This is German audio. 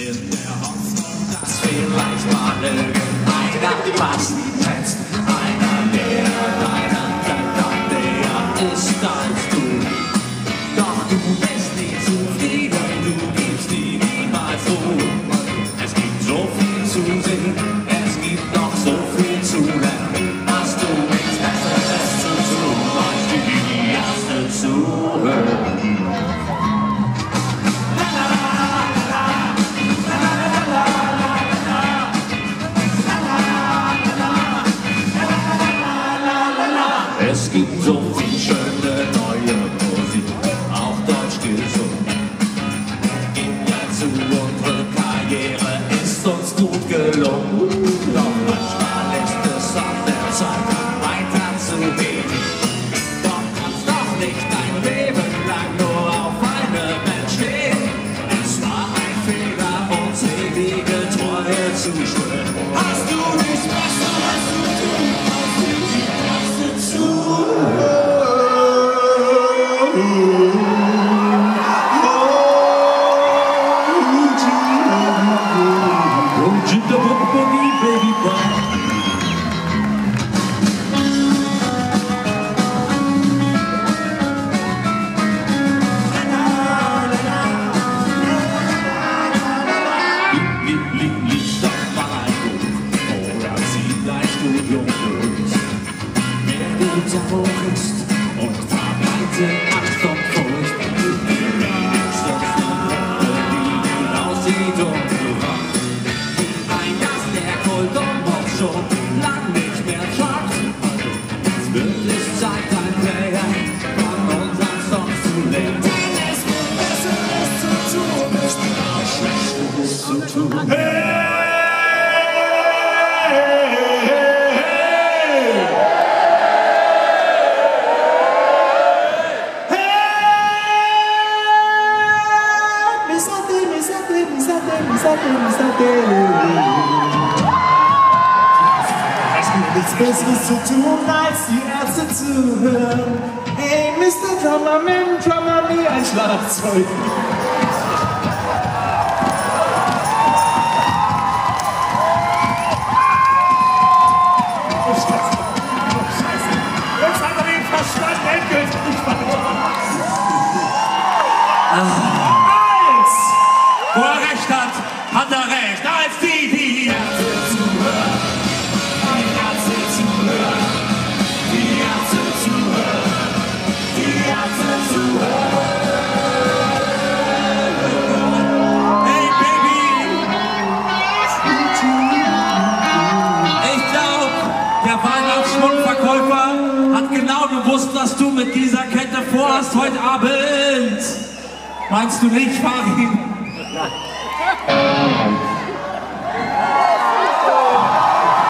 In der Hoffnung, dass vielleicht mal irgendeiner was Es gibt so viel schöne neue Musik, auch deutsch gesungen. Immer zu unsere Karriere ist uns gut gelungen. Doch manchmal ist es an der Zeit, weiterzugehen. Doch kannst doch nicht dein Leben lang nur auf einem Mensch stehen. Es war ein Fehler, uns ewige Treue zu schwören. Wer guter hoch ist und verbreite Angst und Furcht. Die wenigsten Leute, die aussieht und bewacht. Ein Gast, der Kult und Bock schon lang nicht mehr schafft. Es wird es Zeit, ein Player von unseren Songs zu lernen. Denn es gibt Besseres zu tun, es gibt auch Schlechteres zu tun. Es It's Christmas to two nights, die erste zuhören. Hey, Mr. Drummerman, drummer mir ein Schlagzeug. Jetzt hat er ihn verstanden, endgültig verloren. Ah. was du mit dieser Kette vorhast heute Abend. Meinst du nicht, Farin?